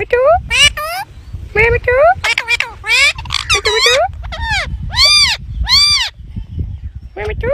mấy chú? Mê mấy chú? Mấy chú mấy chú? Mê mấy chú?